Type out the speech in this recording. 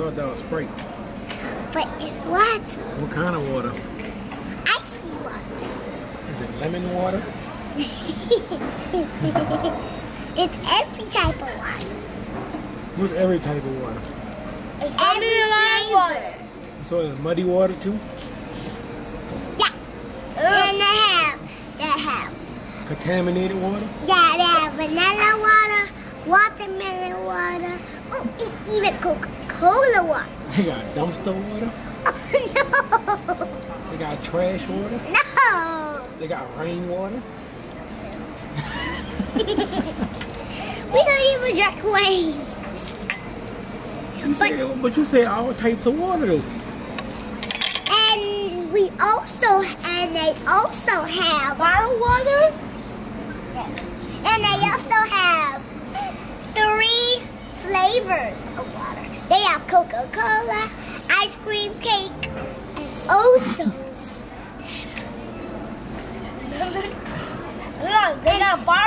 thought that was Sprite. But it's water. What kind of water? Icy water. Is it lemon water? it's every type of water. What's every type of water? It's every flavor. So it's muddy water too? Yeah. And they have, they have, Contaminated water? yeah, they have vanilla water, watermelon water, oh, and even Coca-Cola water. They got dumpster water? no. They got trash water? No. They got rain water? We don't even drink rain. You said, but you said all types of water though. And we also, and they also have bottled water. And they also have three flavors of water. They Coca-Cola, ice cream cake, and also. Look, they got barf